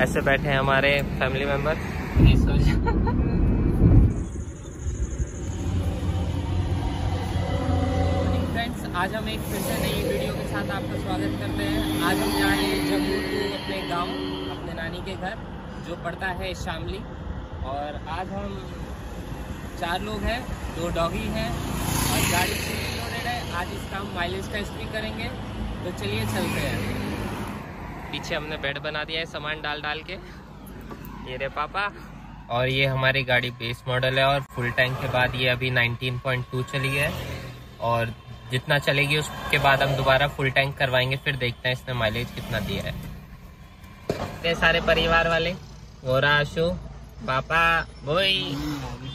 ऐसे बैठे हैं हमारे फैमिली मेंबर फ्रेंड्स आज हम एक फिर से नई वीडियो के साथ आपका स्वागत करते हैं। आज हम जा रहे हैं जम्मू टू अपने गाँव, अपने नानी के घर, जो पड़ता है शामली। और आज हम चार लोग हैं, दो डॉगी हैं और गाड़ी फुली लोडेड है। आज इसका हम माइलेज टेस्ट भी करेंगे। तो चलिए चलते हैं। पीछे हमने बेड बना दिया है सामान डाल डाल के। ये रे पापा। और ये हमारी गाड़ी बेस मॉडल है और फुल टैंक के बाद ये अभी 19.2 चली है। और जितना चलेगी उसके बाद हम दोबारा फुल टैंक करवाएँगे फिर देखते हैं इसने माइलेज कितना दिया है। इतने सारे परिवार वाले गोरा आशु पापा बोई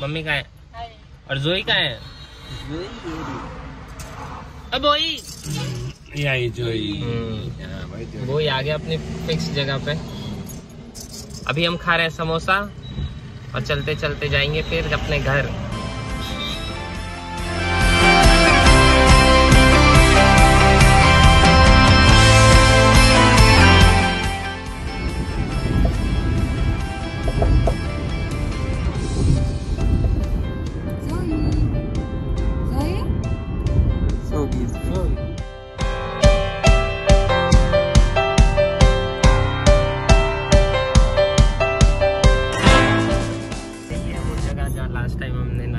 मम्मी का है? और जोई कहाँ है? अब बोई। यही जो हम्म, वो ही आ गया अपनी फिक्स जगह पे। अभी हम खा रहे हैं समोसा और चलते चलते जाएँगे फिर अपने घर।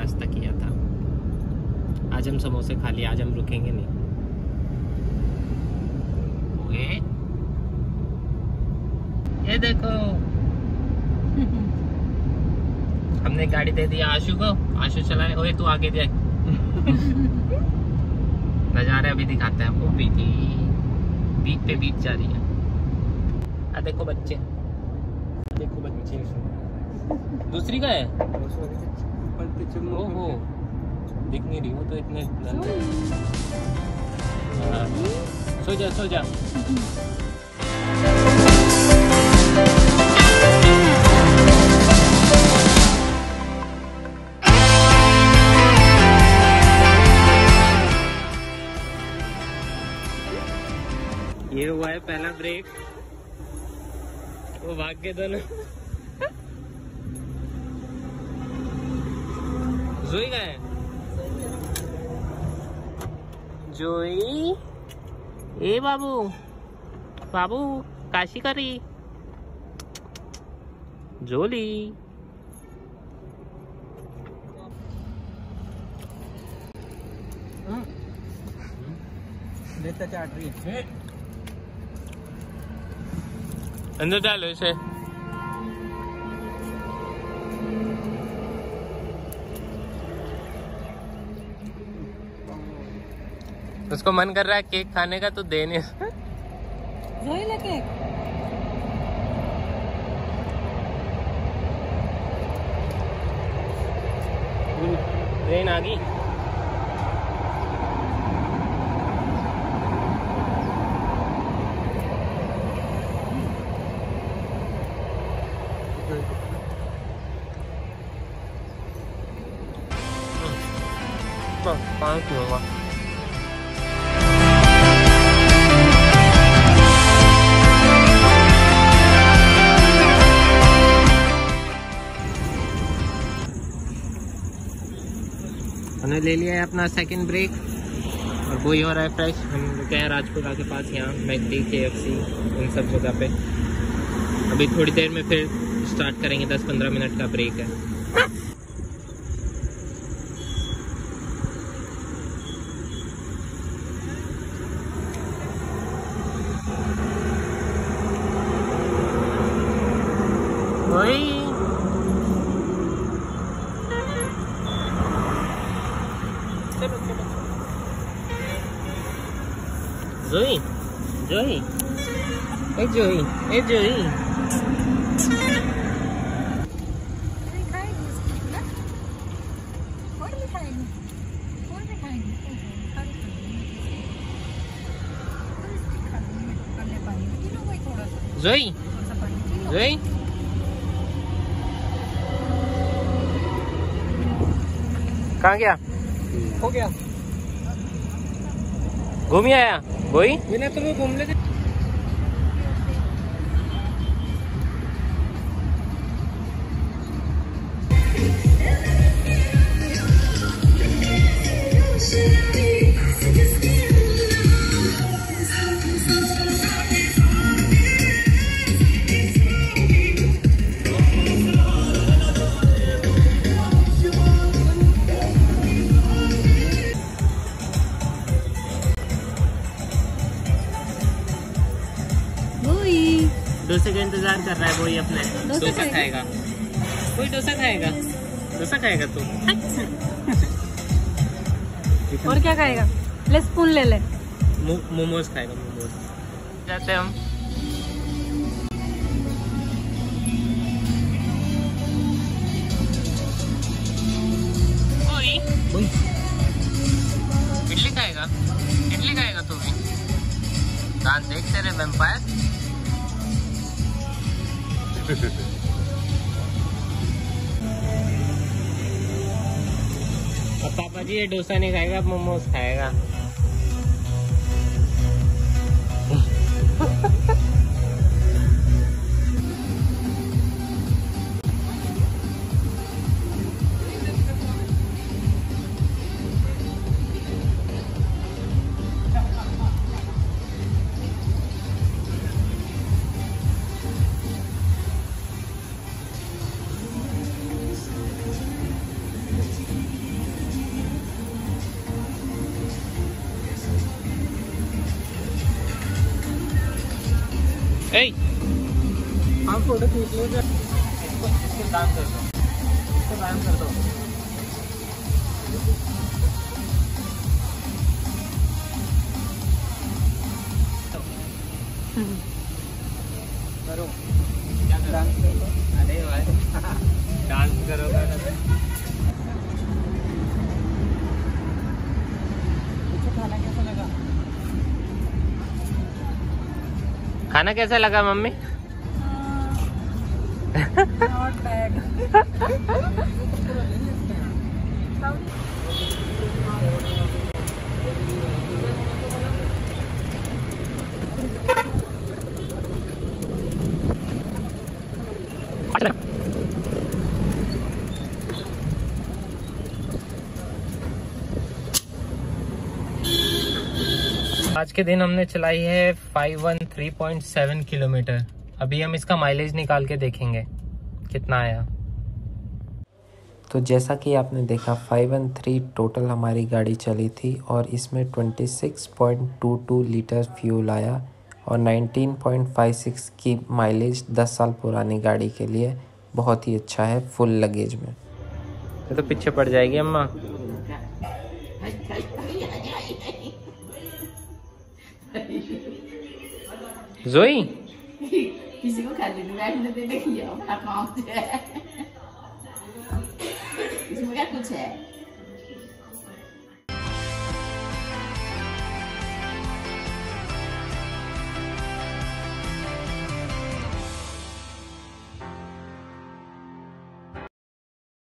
नाश्ता किया था। आज हम समोसे खा लिए आज हम रुकेंगे नहीं। ओए ये देखो। हमने गाड़ी दे दी आशु को। आशु चलाए ओए तू आगे देख। नजारे अभी दिखाते हैं वो बीती। बीच पे बीच जा रही है। आ देखो बच्चे। देखो बच्चे। दूसरी का है। ओहो। दिख नहीं रही वो तो इतने हाँ। सो जा सो जा। ये हुआ है पहला ब्रेक। वो भाग के दोनों। जोई का है? जोई? ए बाबू। बाबू काशी करी जोली चाट रही है। अंदर डालो इसे। उसको मन कर रहा है केक खाने का तो देने लेके ट्रेन आ गई। पाँच होगा ले लिया है अपना सेकंड ब्रेक और वही हो रहा है फ्रेश हम रुके हैं राजपुरा के पास यहाँ मैकडी के एफ़ सी इन सब जगह पे। अभी थोड़ी देर में फिर स्टार्ट करेंगे दस पंद्रह मिनट का ब्रेक है। वही। ए जोई ए जोई खाएगी उसकी ना और भी खाएगी और भी खाएगी हर खाएगी पानी कर रहा है वही अपने। डोसा खाएगा? कोई डोसा खाएगा? डोसा खाएगा तू? और क्या खाएगा? ले स्पून ले ले। मोमोज खाएगा मोमोज। जाते हम। इडली खाएगा? इडली खाएगा तू भी? दांत देख तेरे वेम्पायर पापा जी ये डोसा नहीं खाएगा मोमोज खाएगा। Hey! हम फ़ोटो खींच ले इसको इसको दान कर दो। इसको दान कर दो। करो। क्या करो? अरे भाई डांस करोगे ना खाना खाना कैसा लगा मम्मी? आज के दिन हमने चलाई है 513.7 किलोमीटर अभी हम इसका माइलेज निकाल के देखेंगे। कितना आया। तो जैसा कि आपने देखा फाइव वन थ्री टोटल हमारी गाड़ी चली थी और इसमें 26.22 लीटर फ्यूल आया और 19.56 की माइलेज 10 साल पुरानी गाड़ी के लिए बहुत ही अच्छा है फुल लगेज में। तो पीछे पड़ जाएगी अम्मा। जोई किसी को खाली नहीं बैठने दे देखिए अपना काम है इसमें क्या कुछ है